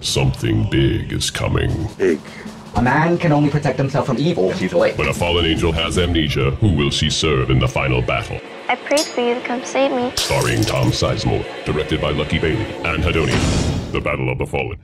Something big is coming. Big. A man can only protect himself from evil usually. When a fallen angel has amnesia, who will she serve in the final battle? I prayed for you to come save me. Starring Tom Sizemore, directed by Lucky Bailey, An Hedonia. The Battle of the Fallen.